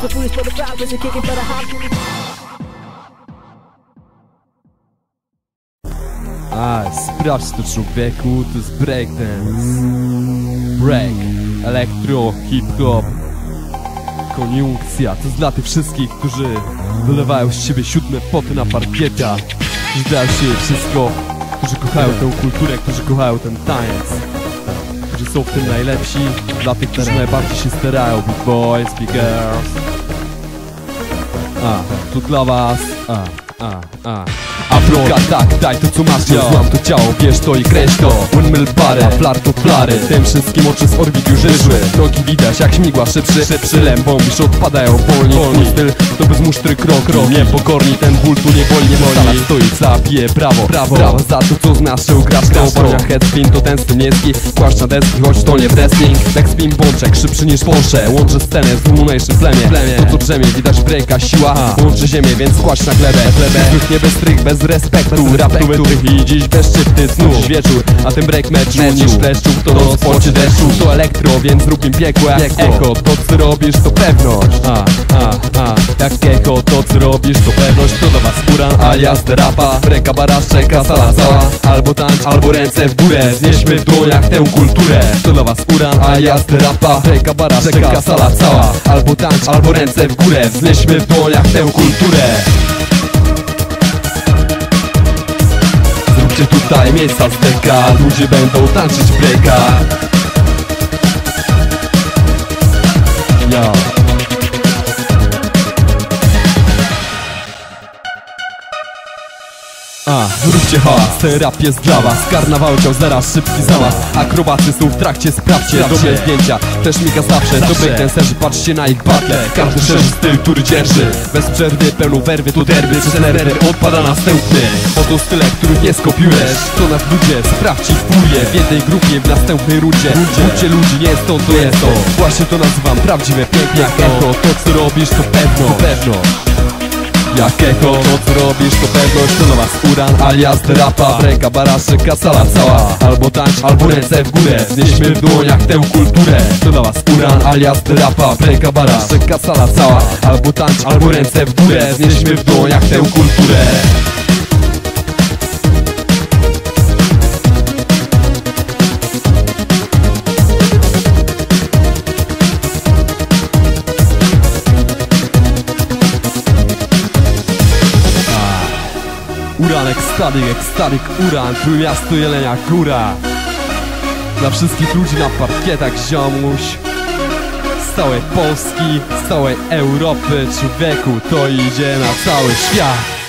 do this for the kicking for the hot. A, sprawdź to człowieku, to jest breakdance Break, elektro, hip-hop. Koniunkcja, to jest dla tych wszystkich, którzy wylewają z siebie siódme poty na parkietach Którzy dają się wszystko, którzy kochają tę kulturę, którzy kochają ten taniec. Którzy są w tym najlepsi, dla tych, którzy najbardziej się starają Big boys, big girls A, tu dla was, a, a, a. Afroka, tak, daj to co masz, ja znam to ciało, wiesz to i kreś to. Windmill parę, flar to flary. Tym wszystkim oczy z orbit już ryżły Drogi widać jak śmigła szybszy, szybszy Lem bombisz, odpadają wolni Twój styl to bez musztry krok, krok Niepokorni, ten ból tu nie boli, nie boli zabije, brawo, brawo. Brawo za to co znasz, że ugrasz to Obrania headspin to ten styl miejski Kłaszcz na deski, choć to nie wrestling Tak spin bączek, szybszy niż Porsche. Łączy scenę z Rumunation plemię To co drzemie, widać breaka, siła. Łączy ziemię, więc kłaść na glebę. Zwych nie bez strych, bez respektu. Rap wytrych i dziś bezszczytny znów wieczór A ten break meczu niż fleszczu To noc pocie deszczu To elektro, więc zrób im piekło. Jak echo To co robisz to pewność. A, a, a. Jak echo to co robisz to pewność. To was uran alias rapa Ręka baraszczeka, sala cała. Albo tańcz, albo ręce w górę. Znieśmy w dłoniach tę kulturę. To dla was uran alias rapa. Ręka baraszczeka, sala cała. Albo tańcz, albo ręce w górę. Znieśmy w dłoniach tę kulturę. Zróbcie tutaj miejsca z deka. Ludzie będą tańczyć w Ja zróbcie hałas, ten rap jest dla was. Karnawał zaraz, szybki załaz. Akrobacy są w trakcie, sprawdźcie. Dobre zdjęcia, też mika zawsze. Dobrych dancerzy, patrzcie na ich battle Każdy szerzy styl, który dzierży Bez przerwy, pełną werwy, to derby. Trener odpada następny. Oto style, których nie skopiujesz. To nas ludzie, sprawdź ich furię W jednej grupie, w następnej rundzie Ludzie. Ludzi, nie stąd, to jest to. Właśnie to nazywam prawdziwe pięknie Jak echo, to co robisz, to pewno. Pewno jak echo, to co robisz to pewność To nowa skóran alias rapa Ręka baraszczyka, sala cała. Albo tańcz, albo ręce w górę Znieśmy w dłoniach tę kulturę. To nowa skóran alias rapa Ręka baraszczyka, sala cała. Albo tańcz, albo ręce w górę Znieśmy w dłoniach tę kulturę Uran, ekstatyk, ekstatyk, uran Trójmiasto Jelenia Góra. Dla wszystkich ludzi na parkietach ziomuś. Z całej Polski, z całej Europy Człowieku, to idzie na cały świat